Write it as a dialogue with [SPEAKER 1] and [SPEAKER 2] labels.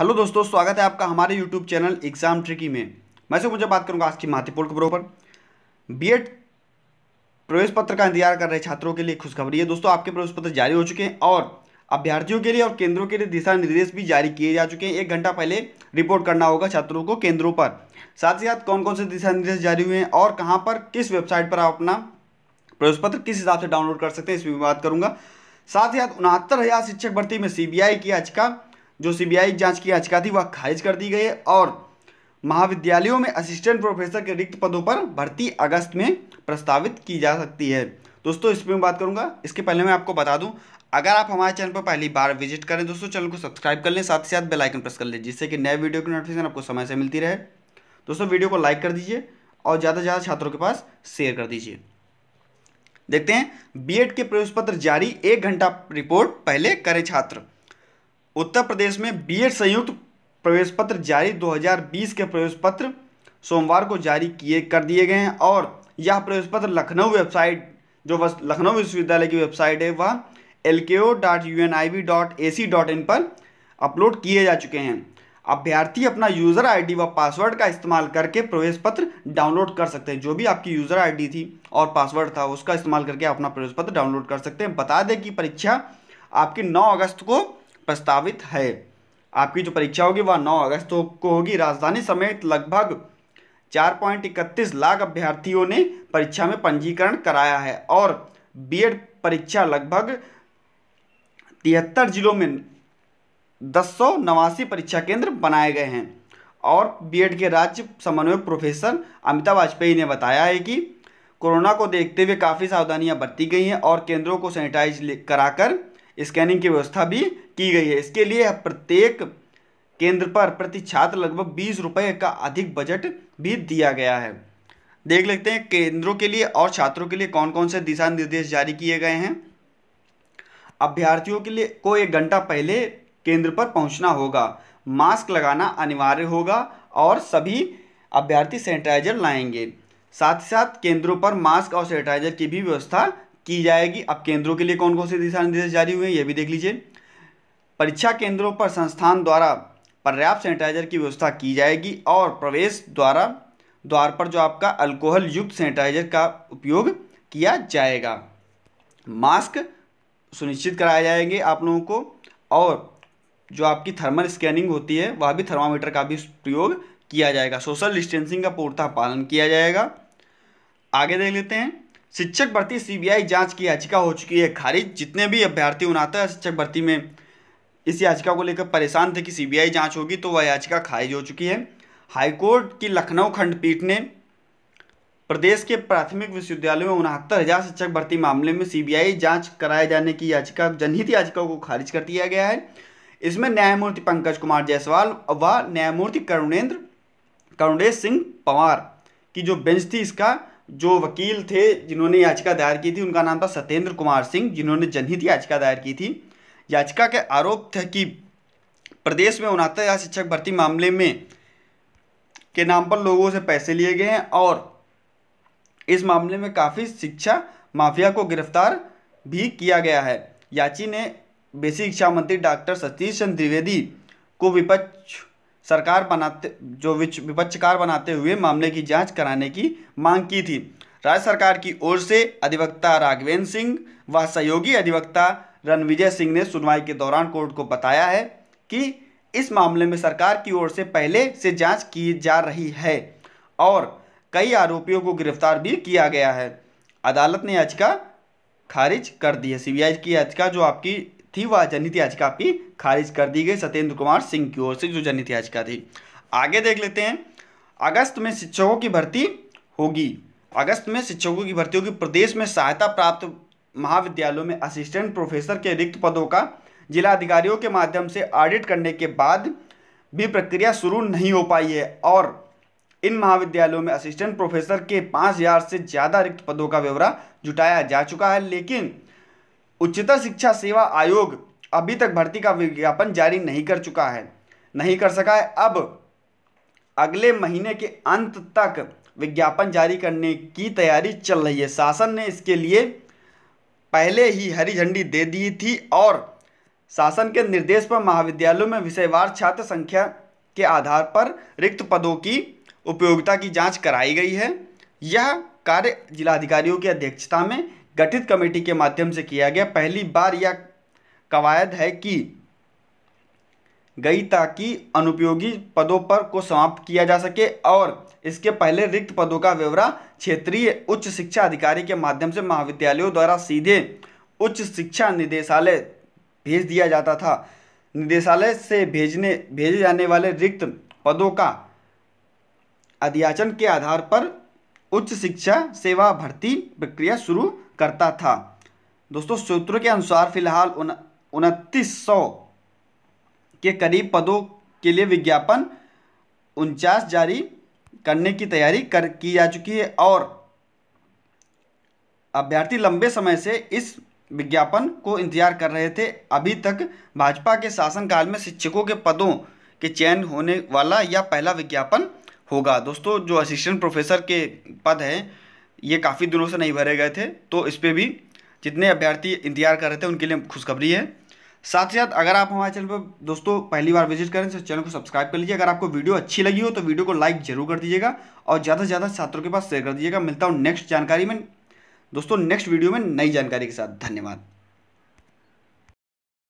[SPEAKER 1] Hello दोस्तों, स्वागत है आपका हमारे यूट्यूब चैनल एग्ज़ाम ट्रिकी में। मैं से मुझे बात करूँगा आज की महत्वपूर्ण खबरों पर। बीएड प्रवेश पत्र का इंतज़ार कर रहे छात्रों के लिए खुशखबरी है। दोस्तों, आपके प्रवेश पत्र जारी हो चुके हैं और अभ्यर्थियों के लिए और केंद्रों के लिए दिशा निर्देश भी जारी किए जा चुके हैं। एक घंटा पहले रिपोर्ट करना होगा छात्रों को केंद्रों पर। साथ ही साथ कौन कौन से दिशा निर्देश जारी हुए हैं और कहाँ पर, किस वेबसाइट पर आप अपना प्रवेश पत्र किस हिसाब से डाउनलोड कर सकते हैं इसमें बात करूँगा। साथ ही साथ उनहत्तर हज़ार शिक्षक भर्ती में सीबीआई की याचिका जो सीबीआई जाँच की याचिका थी, वह खारिज कर दी गई है और महाविद्यालयों में असिस्टेंट प्रोफेसर के रिक्त पदों पर भर्ती अगस्त में प्रस्तावित की जा सकती है। दोस्तों, इस इसमें बात करूँगा। इसके पहले मैं आपको बता दूँ, अगर आप हमारे चैनल पर पहली बार विज़िट करें, दोस्तों, चैनल को सब्सक्राइब कर लें, साथ ही साथ बेल आइकन प्रेस कर लें, जिससे कि नए वीडियो की नोटिफिकेशन आपको समय से मिलती रहे। दोस्तों, वीडियो को लाइक कर दीजिए और ज़्यादा से ज़्यादा छात्रों के पास शेयर कर दीजिए। देखते हैं बीएड के प्रवेश पत्र जारी, एक घंटा रिपोर्ट पहले करें छात्र। उत्तर प्रदेश में बीएड संयुक्त प्रवेश पत्र जारी 2020 के प्रवेश पत्र सोमवार को जारी किए, कर दिए गए हैं और यह प्रवेश पत्र लखनऊ वेबसाइट, जो लखनऊ विश्वविद्यालय की वेबसाइट है, वह L K O dot U N I V dot A C dot in पर अपलोड किए जा चुके हैं। अभ्यर्थी अपना यूज़र आईडी व पासवर्ड का इस्तेमाल करके प्रवेश पत्र डाउनलोड कर सकते हैं। जो भी आपकी यूज़र आईडी थी और पासवर्ड था, उसका इस्तेमाल करके अपना प्रवेश पत्र डाउनलोड कर सकते हैं। बता दें कि परीक्षा आपकी 9 अगस्त को प्रस्तावित है। आपकी जो परीक्षा होगी वह 9 अगस्त को होगी। राजधानी समेत लगभग चार पॉइंट इकतीस लाख अभ्यर्थियों ने परीक्षा में पंजीकरण कराया है और बीएड परीक्षा लगभग तिहत्तर जिलों में दस सौ नवासी परीक्षा केंद्र बनाए गए हैं और बीएड के राज्य समन्वय प्रोफेसर अमिताभ वाजपेयी ने बताया है कि कोरोना को देखते हुए काफ़ी सावधानियाँ बरती गई हैं और केंद्रों को सैनिटाइज कराकर स्कैनिंग की व्यवस्था भी की गई है। इसके लिए प्रत्येक केंद्र पर प्रति छात्र लगभग बीस रुपये का अधिक बजट भी दिया गया है। देख लेते हैं केंद्रों के लिए और छात्रों के लिए कौन कौन से दिशा निर्देश जारी किए गए हैं। अभ्यर्थियों के लिए को एक घंटा पहले केंद्र पर पहुँचना होगा। मास्क लगाना अनिवार्य होगा और सभी अभ्यर्थी सैनिटाइजर लाएँगे। साथ ही साथ केंद्रों पर मास्क और सैनिटाइजर की भी व्यवस्था की जाएगी। अब केंद्रों के लिए कौन कौन से दिशा निर्देश जारी हुए हैं, ये भी देख लीजिए। परीक्षा केंद्रों पर संस्थान द्वारा पर्याप्त सैनिटाइजर की व्यवस्था की जाएगी और प्रवेश द्वारा, द्वार पर जो आपका अल्कोहल युक्त सैनिटाइजर का उपयोग किया जाएगा। मास्क सुनिश्चित कराए जाएँगे आप लोगों को और जो आपकी थर्मल स्कैनिंग होती है, वह भी थर्मामीटर का भी प्रयोग किया जाएगा। सोशल डिस्टेंसिंग का पूर्णतः पालन किया जाएगा। आगे देख लेते हैं। शिक्षक भर्ती सीबीआई जाँच की याचिका हो चुकी है। खारिज, जितने भी अभ्यर्थी उनाता शिक्षक भर्ती में। इस याचिका को लेकर परेशान थे कि सीबीआई जाँच होगी तो वह याचिका खारिज हो चुकी है। हाईकोर्ट की लखनऊ खंडपीठ ने प्रदेश के प्राथमिक विश्वविद्यालयों में उनहत्तर हज़ार शिक्षक भर्ती मामले में सीबीआई जाँच कराए जाने की याचिका, जनहित याचिका को खारिज कर दिया गया है। इसमें न्यायमूर्ति पंकज कुमार जायसवाल व न्यायमूर्ति करुणेंद्र करुणेश सिंह पवार की जो बेंच थी, इसका जो वकील थे, जिन्होंने याचिका दायर की थी, उनका नाम था सत्येंद्र कुमार सिंह, जिन्होंने जनहित याचिका दायर की थी। याचिका के आरोप थे कि प्रदेश में उनहत्तर हज़ार शिक्षक भर्ती मामले में के नाम पर लोगों से पैसे लिए गए हैं और इस मामले में काफ़ी शिक्षा माफिया को गिरफ़्तार भी किया गया है। याची ने बेसिक शिक्षा मंत्री डॉक्टर सतीश चंद्र द्विवेदी को विपक्ष सरकार बनाते, जो विपक्षकार बनाते हुए मामले की जाँच कराने की मांग की थी। राज्य सरकार की ओर से अधिवक्ता राघवेंद्र सिंह व सहयोगी अधिवक्ता रणविजय सिंह ने सुनवाई के दौरान कोर्ट को बताया है कि इस मामले में सरकार की ओर से पहले से जाँच की जा रही है और कई आरोपियों को गिरफ़्तार भी किया गया है। अदालत ने याचिका खारिज कर दी है। सीबीआई की याचिका जो आपकी थी, वह जनहित याचिका आपकी खारिज कर दी गई। सत्येंद्र कुमार सिंह की ओर से जो जनहित याचिका थी। आगे देख लेते हैं। अगस्त में शिक्षकों की भर्ती होगी। अगस्त में शिक्षकों की भर्ती होगी। प्रदेश में सहायता प्राप्त महाविद्यालयों में असिस्टेंट प्रोफेसर के रिक्त पदों का जिला अधिकारियों के माध्यम से ऑडिट करने के बाद भी प्रक्रिया शुरू नहीं हो पाई है और इन महाविद्यालयों में असिस्टेंट प्रोफेसर के पाँच हज़ार से ज़्यादा रिक्त पदों का ब्यौरा जुटाया जा चुका है। लेकिन उच्चतर शिक्षा सेवा आयोग अभी तक भर्ती का विज्ञापन जारी नहीं कर चुका है। नहीं कर सका है। अब अगले महीने के अंत तक विज्ञापन जारी करने की तैयारी चल रही है। शासन ने इसके लिए पहले ही हरी झंडी दे दी थी और शासन के निर्देश पर महाविद्यालयों में विषयवार छात्र संख्या के आधार पर रिक्त पदों की उपयोगिता की जाँच कराई गई है। यह कार्य जिलाधिकारियों की अध्यक्षता में गठित कमेटी के माध्यम से किया गया। पहली बार यह कवायद है कि गई ताकि अनुपयोगी पदों पर को समाप्त किया जा सके और इसके पहले रिक्त पदों का ब्यौरा क्षेत्रीय उच्च शिक्षा अधिकारी के माध्यम से महाविद्यालयों द्वारा सीधे उच्च शिक्षा निदेशालय भेज दिया जाता था। निदेशालय से भेजने, भेजे जाने वाले रिक्त पदों का अध्याचन के आधार पर उच्च शिक्षा सेवा भर्ती प्रक्रिया शुरू करता था। दोस्तों, सूत्रों के अनुसार फ़िलहाल उनतीस सौ के करीब पदों के लिए विज्ञापन उनचास जारी करने की तैयारी कर, की जा चुकी है और अभ्यर्थी लंबे समय से इस विज्ञापन को इंतज़ार कर रहे थे। अभी तक भाजपा के शासनकाल में शिक्षकों के पदों के चयन होने वाला यह पहला विज्ञापन होगा। दोस्तों, जो असिस्टेंट प्रोफेसर के पद हैं ये काफ़ी दिनों से नहीं भरे गए थे तो इस पर भी जितने अभ्यर्थी इंतज़ार कर रहे थे, उनके लिए खुशखबरी है। साथ ही साथ, अगर आप हमारे चैनल पर दोस्तों पहली बार विज़िट करें तो चैनल को सब्सक्राइब कर लीजिए। अगर आपको वीडियो अच्छी लगी हो तो वीडियो को लाइक ज़रूर कर दीजिएगा और ज़्यादा से ज़्यादा छात्रों के पास शेयर कर दीजिएगा। मिलता हूँ नेक्स्ट जानकारी में। दोस्तों, नेक्स्ट वीडियो में नई जानकारी के साथ। धन्यवाद।